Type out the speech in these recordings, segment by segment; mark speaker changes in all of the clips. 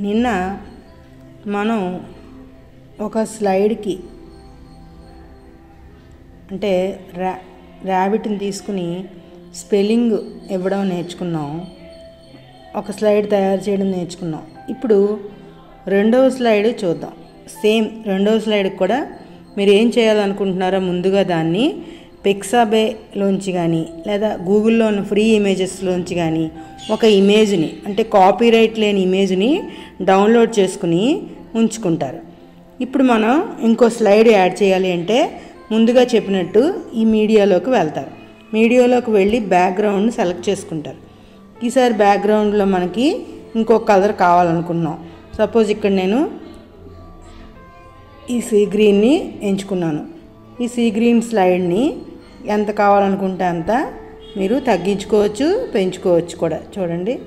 Speaker 1: నిన్న మనం ఒక స్లైడ్కి అంటే రా ర్యాబిట్ని తీసుకుని స్పెల్లింగ్ ఇవ్వడం నేర్చుకున్నాం. ఒక స్లైడ్ తయారు చేయడం నేర్చుకున్నాం. ఇప్పుడు రెండవ స్లైడ్ చూద్దాం. సేమ్ రెండవ స్లైడ్ కూడా మీరు ఏం చేయాలనుకుంటున్నారో ముందుగా దాన్ని పిక్సాబేలోంచి కానీ లేదా గూగుల్లో ఉన్న ఫ్రీ ఇమేజెస్లోంచి కానీ ఒక ఇమేజ్ని అంటే కాపీరైట్ లేని ఇమేజ్ని డౌన్లోడ్ చేసుకుని ఉంచుకుంటారు. ఇప్పుడు మనం ఇంకో స్లైడ్ యాడ్ చేయాలి అంటే ముందుగా చెప్పినట్టు ఈ మీడియాలోకి వెళ్తారు. మీడియాలోకి వెళ్ళి బ్యాక్గ్రౌండ్ సెలెక్ట్ చేసుకుంటారు. ఈసారి బ్యాక్గ్రౌండ్లో మనకి ఇంకో కలర్ కావాలనుకున్నాం. సపోజ్ ఇక్కడ నేను ఈ సీ గ్రీన్ని ఎంచుకున్నాను. ఈ సీ గ్రీన్ స్లైడ్ని ఎంత కావాలనుకుంటే అంత మీరు తగ్గించుకోవచ్చు పెంచుకోవచ్చు కూడా. చూడండి.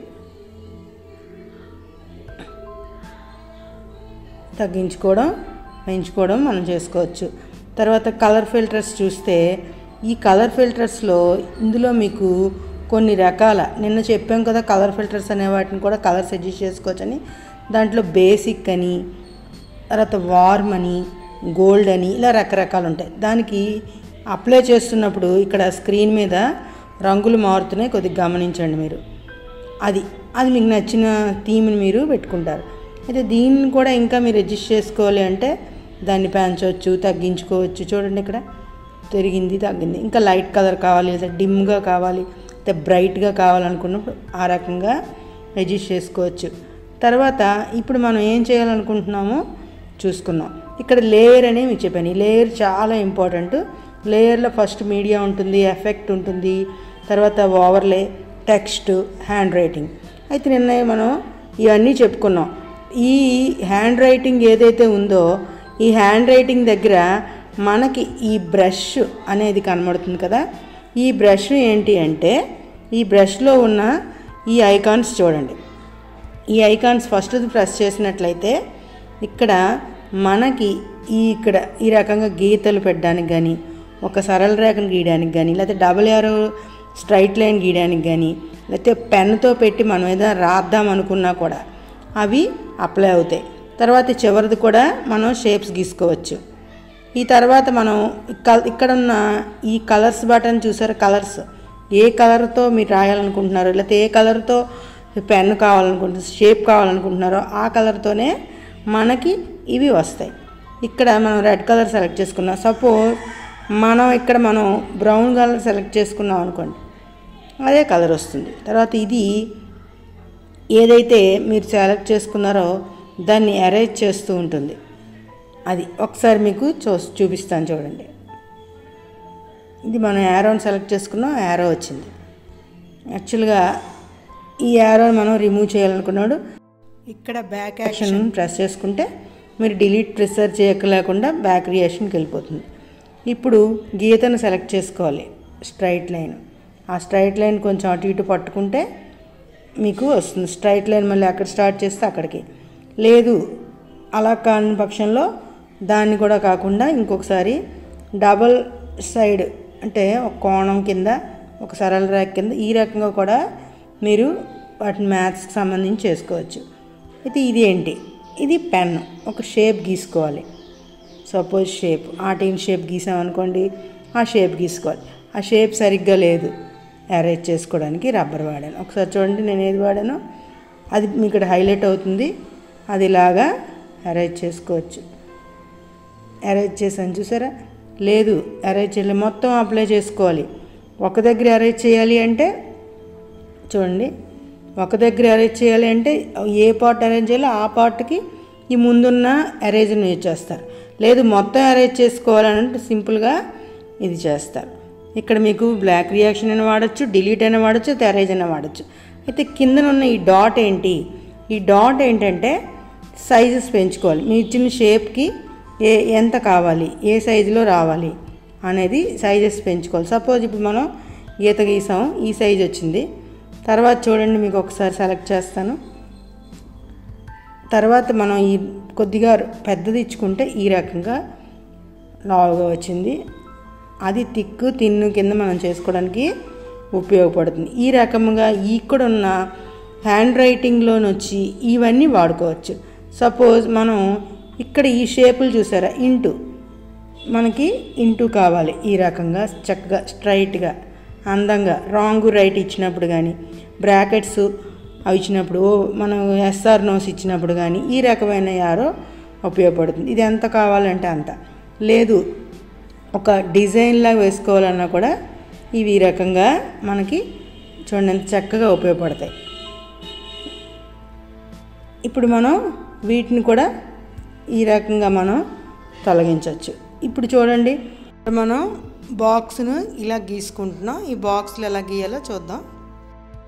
Speaker 1: తగ్గించుకోవడం పెంచుకోవడం మనం చేసుకోవచ్చు. తర్వాత కలర్ ఫిల్టర్స్ చూస్తే ఈ కలర్ ఫిల్టర్స్లో ఇందులో మీకు కొన్ని రకాల నిన్న చెప్పాం కదా కలర్ ఫిల్టర్స్ అనే వాటిని కూడా కలర్ సజెస్ట్ చేసుకోవచ్చని. దాంట్లో బేసిక్ అని తర్వాత వార్మ్ అని గోల్డ్ అని ఇలా రకరకాలు ఉంటాయి. దానికి అప్లై చేస్తున్నప్పుడు ఇక్కడ స్క్రీన్ మీద రంగులు మారుతున్నాయి. కొద్దిగా గమనించండి మీరు. అది అది మీకు నచ్చిన థీమ్ని మీరు పెట్టుకుంటారు. అయితే దీన్ని కూడా ఇంకా మీరు అడ్జస్ట్ చేసుకోవాలి అంటే దాన్ని పెంచవచ్చు తగ్గించుకోవచ్చు. చూడండి ఇక్కడ. పెరిగింది తగ్గింది. ఇంకా లైట్ కలర్ కావాలి లేదా డిమ్గా కావాలి లేదా బ్రైట్గా కావాలనుకున్నప్పుడు ఆ రకంగా అడ్జస్ట్ చేసుకోవచ్చు. తర్వాత ఇప్పుడు మనం ఏం చేయాలనుకుంటున్నామో చూసుకున్నాం ఇక్కడ లేయర్ అని మీకు చెప్పాను. ఈ లేయర్ చాలా ఇంపార్టెంట్. లేయర్లో ఫస్ట్ మీడియా ఉంటుంది ఎఫెక్ట్ ఉంటుంది తర్వాత ఓవర్లే టెక్స్ట్ హ్యాండ్ రైటింగ్. అయితే నిన్న మనం ఇవన్నీ చెప్పుకున్నాం. ఈ హ్యాండ్ రైటింగ్ ఏదైతే ఉందో ఈ హ్యాండ్ రైటింగ్ దగ్గర మనకి ఈ బ్రష్ అనేది కనబడుతుంది కదా? ఈ బ్రష్ ఏంటి అంటే ఈ బ్రష్లో ఉన్న ఈ ఐకాన్స్ చూడండి. ఈ ఐకాన్స్ ఫస్ట్ ప్రెస్ చేసినట్లయితే ఇక్కడ మనకి ఈ ఇక్కడ ఈ రకంగా గీతలు పెట్టడానికి కానీ ఒక సరళ రేఖను గీయడానికి కానీ లేకపోతే డబుల్ యారో స్ట్రైట్ లైన్ గీయడానికి కానీ లేకపోతే పెన్తో పెట్టి మనం ఏదైనా రాద్దాం అనుకున్నా కూడా అవి అప్లై అవుతాయి. తర్వాత చివరిది కూడా మనం షేప్స్ గీసుకోవచ్చు. ఈ తర్వాత మనం ఇక్కడ ఉన్న ఈ కలర్స్ బటన్ చూసారు? కలర్స్. ఏ కలర్తో మీరు రాయాలనుకుంటున్నారో లేకపోతే ఏ కలర్తో పెన్ కావాలనుకుంటున్నారు షేప్ కావాలనుకుంటున్నారో ఆ కలర్తోనే మనకి ఇవి వస్తాయి. ఇక్కడ మనం రెడ్ కలర్ సెలెక్ట్ చేసుకున్నాం. సపోజ్ మనం ఇక్కడ మనం బ్రౌన్ కలర్ సెలెక్ట్ చేసుకున్నాం అనుకోండి అదే కలర్ వస్తుంది. తర్వాత ఇది ఏదైతే మీరు సెలెక్ట్ చేసుకున్నారో దాన్ని అరేంజ్ చేస్తూ ఉంటుంది. అది ఒకసారి మీకు చూ చూపిస్తాను చూడండి. ఇది మనం యారోని సెలెక్ట్ చేసుకున్నాం యారో వచ్చింది. యాక్చువల్గా ఈ యారోని మనం రిమూవ్ చేయాలనుకున్నాడు. ఇక్కడ బ్యాక్ యాక్షన్ ప్రెస్ చేసుకుంటే మీరు డిలీట్ ప్రెసర్ చేయక లేకుండా బ్యాక్ రియాక్షన్కి వెళ్ళిపోతుంది. ఇప్పుడు గీతను సెలెక్ట్ చేసుకోవాలి. Straight line. ఆ స్ట్రైట్ లైన్ కొంచెం అటు ఇటు పట్టుకుంటే మీకు వస్తుంది. స్ట్రైట్ లైన్ మళ్ళీ అక్కడ స్టార్ట్ చేస్తే అక్కడికి. లేదు అలా కాని పక్షంలో దాన్ని కూడా కాకుండా ఇంకొకసారి డబల్ సైడ్ అంటే ఒక కోణం కింద ఒక సరళ రేఖ కింద ఈ రకంగా కూడా మీరు వాటిని మ్యాథ్స్కి సంబంధించి చేసుకోవచ్చు. అయితే ఇది ఏంటి? ఇది పెన్. ఒక షేప్ గీసుకోవాలి. సపోజ్ షేప్ ఆర్టీన్ షేప్ గీసామనుకోండి ఆ షేప్ గీసుకోవాలి. ఆ షేప్ సరిగ్గా లేదు. అరేంజ్ చేసుకోవడానికి రబ్బర్ వాడాను. ఒకసారి చూడండి నేను ఏది వాడానో. అది మీకు ఇక్కడ హైలైట్ అవుతుంది. అది ఇలాగా అరేంజ్ చేసుకోవచ్చు. అరేంజ్ చేశాను చూసారా? లేదు అరేంజ్ చేయాలి మొత్తం అప్లై చేసుకోవాలి. ఒక దగ్గర అరేంజ్ చేయాలి అంటే చూడండి. ఒక దగ్గర అరేంజ్ చేయాలి అంటే ఏ పార్ట్ అరేంజ్ చేయాలో ఆ పార్ట్కి ఈ ముందున్న అరేంజ్ని యూజ్ చేస్తారు. లేదు మొత్తం అరేంజ్ చేసుకోవాలంటే సింపుల్గా ఇది చేస్తారు ఇక్కడ మీకు బ్లాక్ రియాక్షన్ అయినా వాడచ్చు డిలీట్ అయినా వాడచ్చు తెరేజ్ అయినా వాడచ్చు. అయితే కిందనున్న ఈ డాట్ ఏంటి? ఈ డాట్ ఏంటంటే సైజెస్ పెంచుకోవాలి. మీ ఇచ్చిన షేప్కి ఏ ఎంత కావాలి ఏ సైజులో రావాలి అనేది సైజెస్ పెంచుకోవాలి. సపోజ్ ఇప్పుడు మనం గీత గీసాం ఈ సైజ్ వచ్చింది. తర్వాత చూడండి మీకు ఒకసారి సెలెక్ట్ చేస్తాను. తర్వాత మనం ఈ కొద్దిగా పెద్దది ఇచ్చుకుంటే ఈ రకంగా లావుగా వచ్చింది. అది తిక్కు తిన్ను కింద మనం చేసుకోవడానికి ఉపయోగపడుతుంది. ఈ రకముగా ఇక్కడ ఉన్న హ్యాండ్ రైటింగ్లోని వచ్చి ఇవన్నీ వాడుకోవచ్చు. సపోజ్ మనం ఇక్కడ ఈ షేపులు చూసారా? ఇంటూ. మనకి ఇంటూ కావాలి ఈ రకంగా చక్కగా స్ట్రైట్గా అందంగా రాంగ్ రైట్ ఇచ్చినప్పుడు కానీ బ్రాకెట్స్ అవి ఇచ్చినప్పుడు ఓ మనం ఎస్ఆర్ నోస్ ఇచ్చినప్పుడు కానీ ఈ రకమైన యారో ఉపయోగపడుతుంది. ఇది ఎంత కావాలంటే అంత. లేదు ఒక డిజైన్లా వేసుకోవాలన్నా కూడా ఇవి ఈ రకంగా మనకి చూడండి ఎంత చక్కగా ఉపయోగపడతాయి. ఇప్పుడు మనం వీటిని కూడా ఈ రకంగా మనం తొలగించవచ్చు. ఇప్పుడు చూడండి మనం బాక్స్ను ఇలా గీసుకుంటున్నాం. ఈ బాక్స్లో ఎలా గీయాలో చూద్దాం.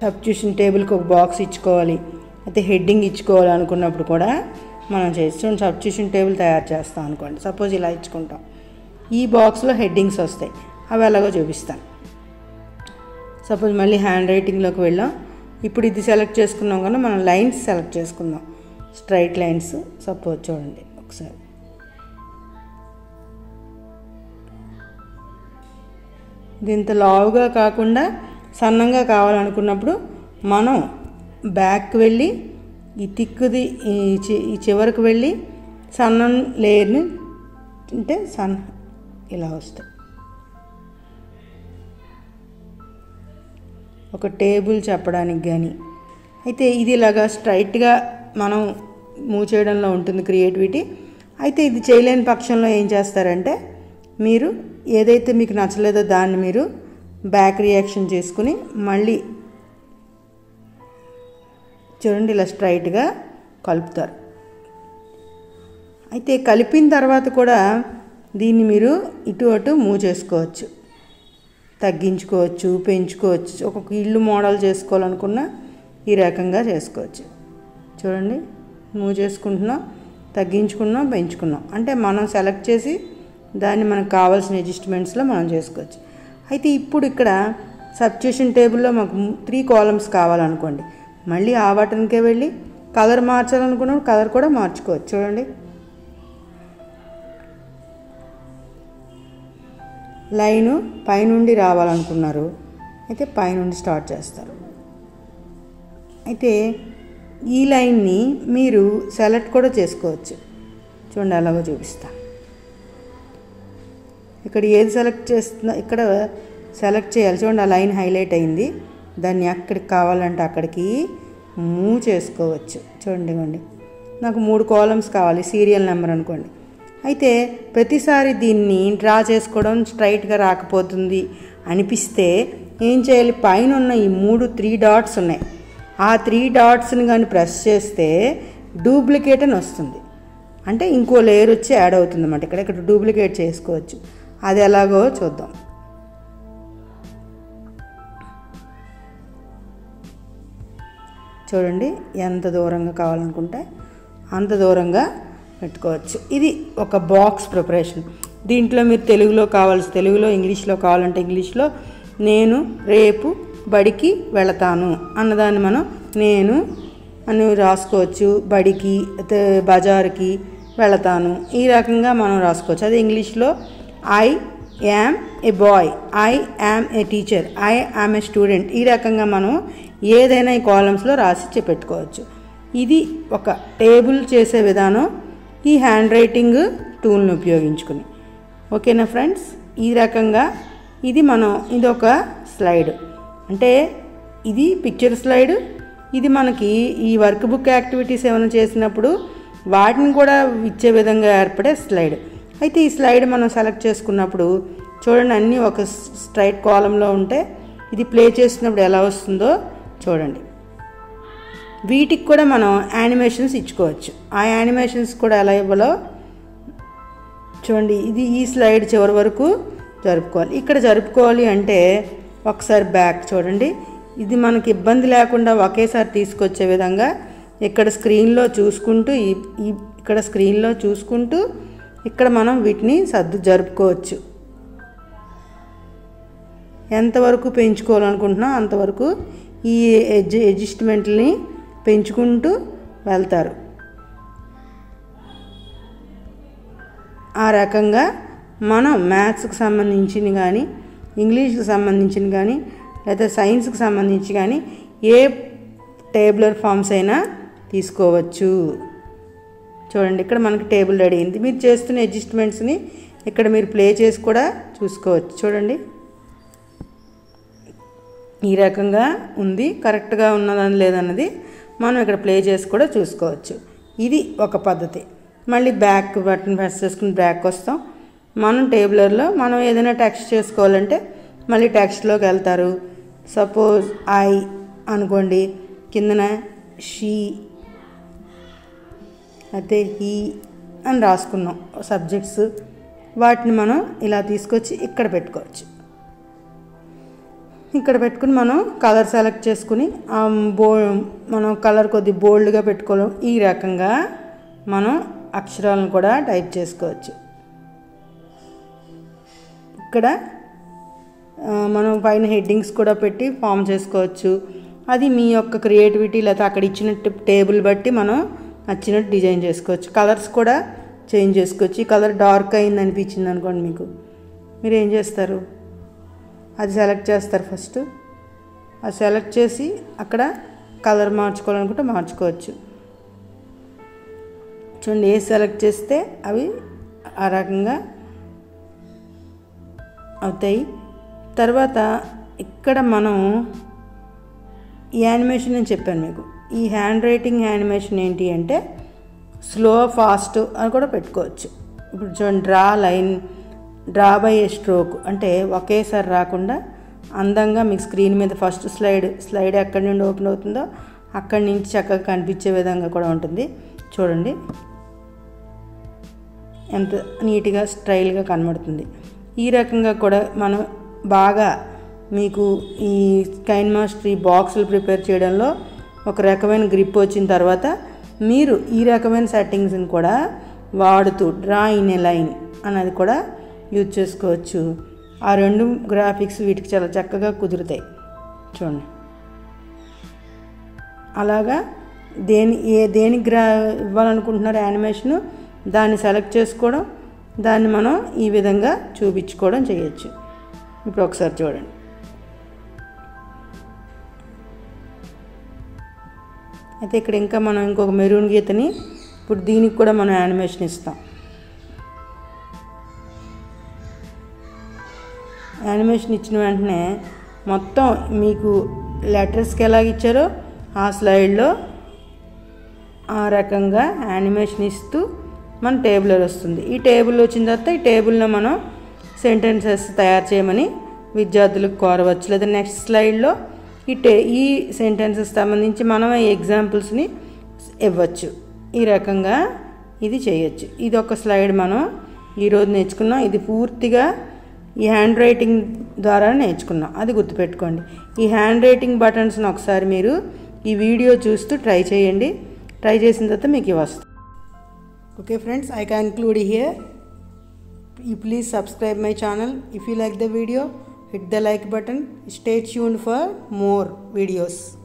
Speaker 1: సబ్స్టిట్యూషన్ టేబుల్కి ఒక బాక్స్ ఇచ్చుకోవాలి. అయితే హెడ్డింగ్ ఇచ్చుకోవాలి అనుకున్నప్పుడు కూడా మనం చేస్తాం సబ్స్టిట్యూషన్ టేబుల్ తయారు చేస్తాం అనుకోండి. సపోజ్ ఇలా ఇచ్చుకుంటాం. ఈ బాక్స్లో హెడ్డింగ్స్ వస్తాయి. అవి ఎలాగో చూపిస్తాను. సపోజ్ మళ్ళీ హ్యాండ్ రైటింగ్లోకి వెళ్ళాం. ఇప్పుడు ఇది సెలెక్ట్ చేసుకున్నాం కానీ మనం లైన్స్ సెలెక్ట్ చేసుకుందాం. స్ట్రైట్ లైన్స్ సపోజ్ చూడండి ఒకసారి. ఇంత లావుగా కాకుండా సన్నంగా కావాలనుకున్నప్పుడు మనం బ్యాక్ వెళ్ళి ఈ తిక్కుది ఈ చి- ఈ చివరికి వెళ్ళి సన్నం లేయర్ని అంటే సన్ ఇలా వస్తాయి. ఒక టేబుల్ చెప్పడానికి కానీ అయితే ఇది ఇలాగా స్ట్రైట్గా మనం మూవ్ చేయడంలో ఉంటుంది క్రియేటివిటీ. అయితే ఇది చేయలేని పక్షంలో ఏం చేస్తారంటే మీరు ఏదైతే మీకు నచ్చలేదో దాన్ని మీరు బ్యాక్ రియాక్షన్ చేసుకుని మళ్ళీ చూడండి ఇలా స్ట్రైట్గా కలుపుతారు. అయితే కలిపిన తర్వాత కూడా దీన్ని మీరు ఇటు అటు మూవ్ చేసుకోవచ్చు. తగ్గించుకోవచ్చు పెంచుకోవచ్చు. ఒక్కొక్క ఇల్లు మోడల్ చేసుకోవాలనుకున్నా ఈ రకంగా చేసుకోవచ్చు. చూడండి మూవ్ చేసుకుంటున్నాం తగ్గించుకున్నాం పెంచుకున్నాం. అంటే మనం సెలెక్ట్ చేసి దాన్ని మనకు కావాల్సిన అడ్జస్ట్మెంట్స్లో మనం చేసుకోవచ్చు. అయితే ఇప్పుడు ఇక్కడ సబ్స్టిట్యూషన్ టేబుల్లో మాకు త్రీ కాలమ్స్ కావాలనుకోండి. మళ్ళీ ఆ బటన్కే వెళ్ళి కలర్ మార్చాలనుకున్నప్పుడు కలర్ కూడా మార్చుకోవచ్చు. చూడండి. లైను పైనుండి రావాలనుకున్నారు. అయితే పైనుండి స్టార్ట్ చేస్తారు. అయితే ఈ లైన్ని మీరు సెలెక్ట్ కూడా చేసుకోవచ్చు. చూడండి అలాగో చూపిస్తాను ఇక్కడ ఏది సెలెక్ట్ చేస్తున్నా ఇక్కడ సెలెక్ట్ చేయాలి. చూడండి ఆ లైన్ హైలైట్ అయింది. దాన్ని ఎక్కడికి కావాలంటే అక్కడికి మూవ్ చేసుకోవచ్చు. చూడండి ఇవ్వండి. నాకు మూడు కాలమ్స్ కావాలి సీరియల్ నెంబర్ అనుకోండి. అయితే ప్రతిసారి దీన్ని డ్రా చేసుకోవడం స్ట్రైట్గా రాకపోతుంది అనిపిస్తే ఏం చేయాలి? పైన ఉన్న ఈ మూడు త్రీ డాట్స్ ఉన్నాయి. ఆ త్రీ డాట్స్ని కానీ ప్రెస్ చేస్తే డూప్లికేట్ అని వస్తుంది. అంటే ఇంకో లేయర్ వచ్చి యాడ్ అవుతుంది అన్నమాట ఇక్కడ ఇక్కడ డూప్లికేట్ చేసుకోవచ్చు. అది ఎలాగో చూద్దాం. చూడండి ఎంత దూరంగా కావాలనుకుంటే అంత దూరంగా పెట్టుకోవచ్చు. ఇది ఒక బాక్స్ ప్రిపరేషన్. దీంట్లో మీరు తెలుగులో కావాల్సి తెలుగులో ఇంగ్లీష్లో కావాలంటే ఇంగ్లీష్లో నేను రేపు బడికి వెళతాను అన్నదాన్ని మనం నేను అని రాసుకోవచ్చు బడికి బజార్కి వెళతాను. ఈ రకంగా మనం రాసుకోవచ్చు. అది ఇంగ్లీష్లో I am a boy I am a teacher I am a student ఈ రకంగా మనం ఏదైనా ఈ కాలమ్స్లో రాసి పెట్టుకోవచ్చు ఇది ఒక టేబుల్ చేసే విధానం ఈ హ్యాండ్ రైటింగ్ టూల్ని ఉపయోగించుకుని ఓకేనా ఫ్రెండ్స్ ఈ రకంగా ఇది మనం ఇది ఒక స్లైడ్ అంటే ఇది పిక్చర్ స్లైడ్ ఇది మనకి ఈ వర్క్ బుక్ యాక్టివిటీస్ ఏమైనా చేసినప్పుడు వాటిని కూడా ఇచ్చే విధంగా ఏర్పడే స్లైడ్ అయితే ఈ స్లైడ్ మనం సెలెక్ట్ చేసుకున్నప్పుడు చూడండి అన్నీ ఒక స్ట్రైట్ కాలంలో ఉంటే ఇది ప్లే చేసినప్పుడు ఎలా వస్తుందో చూడండి. వీటికి కూడా మనం యానిమేషన్స్ ఇచ్చుకోవచ్చు. ఆ యానిమేషన్స్ కూడా ఎలా ఇవ్వాలో చూడండి ఇది ఈ స్లైడ్ చివరి వరకు జరుపుకోవాలి. ఇక్కడ జరుపుకోవాలి అంటే ఒకసారి బ్యాక్ చూడండి. ఇది మనకి ఇబ్బంది లేకుండా ఒకేసారి తీసుకొచ్చే విధంగా ఇక్కడ స్క్రీన్లో చూసుకుంటూ ఈ ఈ ఇక్కడ స్క్రీన్లో చూసుకుంటూ ఇక్కడ మనం వీటిని సర్దు జరుపుకోవచ్చు. ఎంతవరకు పెంచుకోవాలనుకుంటున్నా అంతవరకు ఈ ఎడ్జ్ అడ్జస్ట్మెంట్ని పెంచుకుంటూ వెళ్తారు. ఆ రకంగా మనం మ్యాథ్స్కి సంబంధించిన కానీ ఇంగ్లీష్కి సంబంధించిన కానీ లేదా సైన్స్కి సంబంధించి కానీ ఏ టేబులర్ ఫామ్స్ అయినా తీసుకోవచ్చు. చూడండి ఇక్కడ మనకి టేబుల్ రెడీ అయింది. మీరు చేస్తున్న అడ్జస్ట్మెంట్స్ని ఇక్కడ మీరు ప్లే చేసి కూడా చూసుకోవచ్చు. చూడండి. ఈ రకంగా ఉంది. కరెక్ట్గా ఉన్నదని లేదన్నది మనం ఇక్కడ ప్లే చేసి కూడా చూసుకోవచ్చు. ఇది ఒక పద్ధతి. మళ్ళీ బ్యాక్ బటన్ ప్రెస్ చేసుకుని బ్యాక్ వస్తాం. మనం టేబులర్లో మనం ఏదైనా టెక్స్ట్ చేసుకోవాలంటే మళ్ళీ టెక్స్ట్లోకి వెళ్తారు. సపోజ్ ఐ అనుకోండి కిందన షీ అయితే హీ అని రాసుకున్నాం సబ్జెక్ట్స్. వాటిని మనం ఇలా తీసుకొచ్చి ఇక్కడ పెట్టుకోవచ్చు. ఇక్కడ పెట్టుకుని మనం కలర్ సెలెక్ట్ చేసుకుని ఆ బో మనం కలర్ కొద్ది బోల్డ్గా పెట్టుకోవడం ఈ రకంగా మనం అక్షరాలను కూడా టైప్ చేసుకోవచ్చు. ఇక్కడ మనం పైన హెడ్డింగ్స్ కూడా పెట్టి ఫామ్ చేసుకోవచ్చు. అది మీ యొక్క క్రియేటివిటీ లేకపోతే అక్కడ ఇచ్చిన టేబుల్ బట్టి మనం నచ్చినట్టు డిజైన్ చేసుకోవచ్చు. కలర్స్ కూడా చేంజ్ చేసుకోవచ్చు. ఈ కలర్ డార్క్ అయింది అనిపించింది అనుకోండి మీకు. మీరు ఏం చేస్తారు? అది సెలెక్ట్ చేస్తారు ఫస్ట్. అది సెలెక్ట్ చేసి అక్కడ కలర్ మార్చుకోవాలనుకుంటే మార్చుకోవచ్చు. చూడండి ఏ సెలెక్ట్ చేస్తే అవి ఆ రకంగా అవుతాయి. తర్వాత ఇక్కడ మనం ఈ యానిమేషన్ నేను చెప్పాను మీకు. ఈ హ్యాండ్ రైటింగ్ యానిమేషన్ ఏంటి అంటే స్లో ఫాస్ట్ అని కూడా పెట్టుకోవచ్చు. ఇప్పుడు చూడండి draw line draw by a stroke అంటే ఒకేసారి రాకుండా అందంగా మీకు స్క్రీన్ మీద ఫస్ట్ స్లైడ్ స్లైడ్ ఎక్కడి నుండి ఓపెన్ అవుతుందో అక్కడి నుంచి చక్కగా కనిపించే విధంగా కూడా ఉంటుంది. చూడండి. ఎంత నీట్గా స్టైల్గా కనబడుతుంది. ఈ రకంగా కూడా మనం బాగా మీకు ఈ స్కైన్ మాస్టర్ ఈ బాక్సులు ప్రిపేర్ చేయడంలో ఒక రకమైన గ్రిప్ వచ్చిన తర్వాత మీరు ఈ రకమైన సెట్టింగ్స్ని కూడా వాడుతూ డ్రా ఇన్ ఏ లైన్ అన్నది కూడా యూజ్ చేసుకోవచ్చు. ఆ రెండు గ్రాఫిక్స్ వీటికి చాలా చక్కగా కుదురుతాయి. చూడండి. అలాగా దేని ఏ దేనికి గ్రా ఇవ్వాలనుకుంటున్నారు యానిమేషన్ దాన్ని సెలెక్ట్ చేసుకోవడం దాన్ని మనం ఈ విధంగా చూపించుకోవడం చేయొచ్చు. ఇప్పుడు ఒకసారి చూడండి. అయితే ఇక్కడ ఇంకా మనం ఇంకొక మెరూన్ గీతని ఇప్పుడు దీనికి కూడా మనం యానిమేషన్ ఇస్తాం. యానిమేషన్ ఇచ్చిన వెంటనే మొత్తం మీకు లెటర్స్కి ఎలాగ ఇచ్చారో ఆ స్లైడ్లో ఆ రకంగా యానిమేషన్ ఇస్తూ మన టేబుల్ వస్తుంది. ఈ టేబుల్ వచ్చిన తర్వాత ఈ టేబుల్లో మనం సెంటెన్సెస్ తయారు చేయమని విద్యార్థులకు కోరవచ్చు. లేదా నెక్స్ట్ స్లైడ్లో ఈ ఈ సెంటెన్సెస్ సంబంధించి మనం ఈ ఎగ్జాంపుల్స్ని ఇవ్వచ్చు. ఈ రకంగా ఇది చేయొచ్చు. ఇది ఒక స్లైడ్ మనం ఈరోజు నేర్చుకున్నాం. ఇది పూర్తిగా ఈ హ్యాండ్ రైటింగ్ ద్వారా నేర్చుకున్నాం. అది గుర్తుపెట్టుకోండి. ఈ హ్యాండ్ రైటింగ్ బటన్స్ని ఒకసారి మీరు ఈ వీడియో చూస్తూ ట్రై చేయండి. ట్రై చేసిన తర్వాత మీకు ఇవి వస్తుంది okay friends I conclude here here. You please subscribe my channel. If you like the hit the like button. Stay tuned for more videos